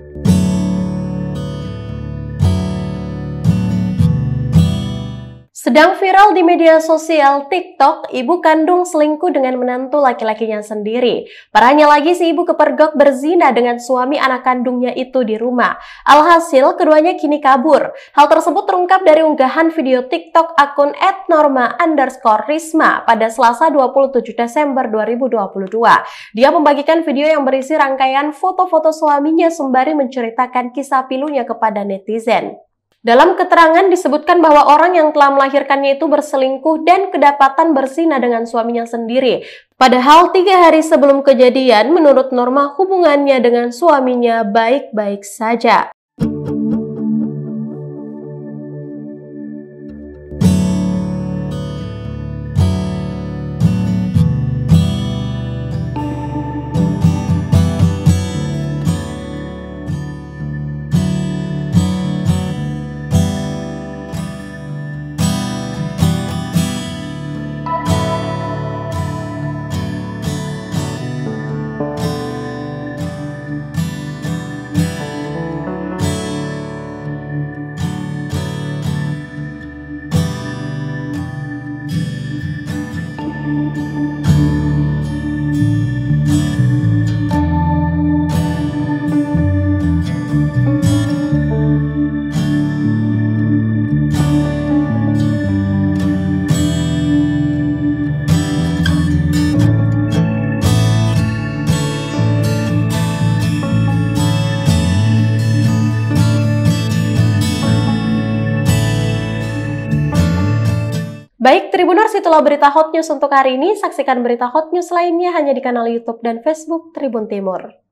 you Sedang viral di media sosial TikTok, ibu kandung selingkuh dengan menantu laki-lakinya sendiri. Parahnya lagi si ibu kepergok berzina dengan suami anak kandungnya itu di rumah. Alhasil, keduanya kini kabur. Hal tersebut terungkap dari unggahan video TikTok akun @norma underscore risma pada Selasa 27 Desember 2022. Dia membagikan video yang berisi rangkaian foto-foto suaminya sembari menceritakan kisah pilunya kepada netizen. Dalam keterangan disebutkan bahwa orang yang telah melahirkannya itu berselingkuh dan kedapatan bersina dengan suaminya sendiri. Padahal tiga hari sebelum kejadian, menurut norma hubungannya dengan suaminya baik-baik saja. Baik, Tribuners itulah berita hot news untuk hari ini. Saksikan berita hot news lainnya hanya di kanal YouTube dan Facebook Tribun Timur.